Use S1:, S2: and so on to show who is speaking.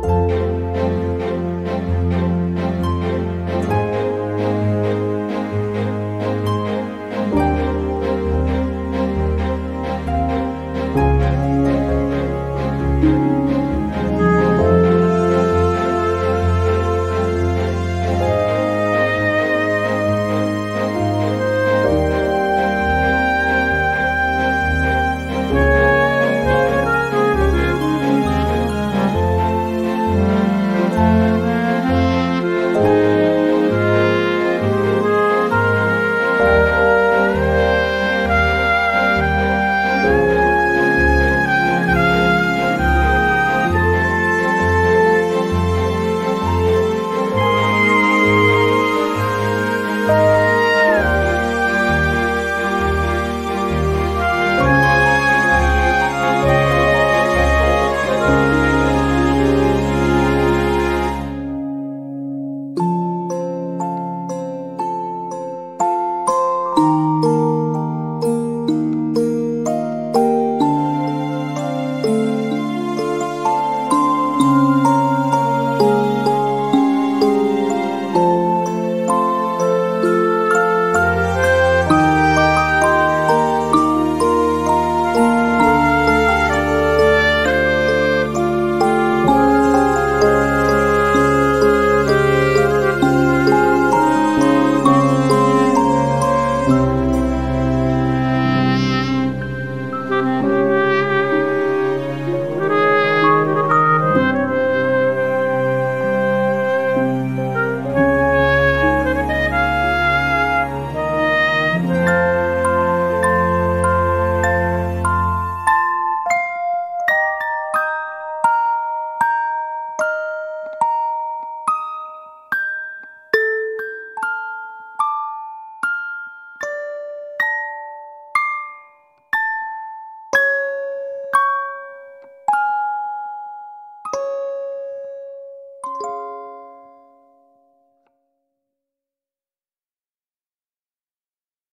S1: 嗯。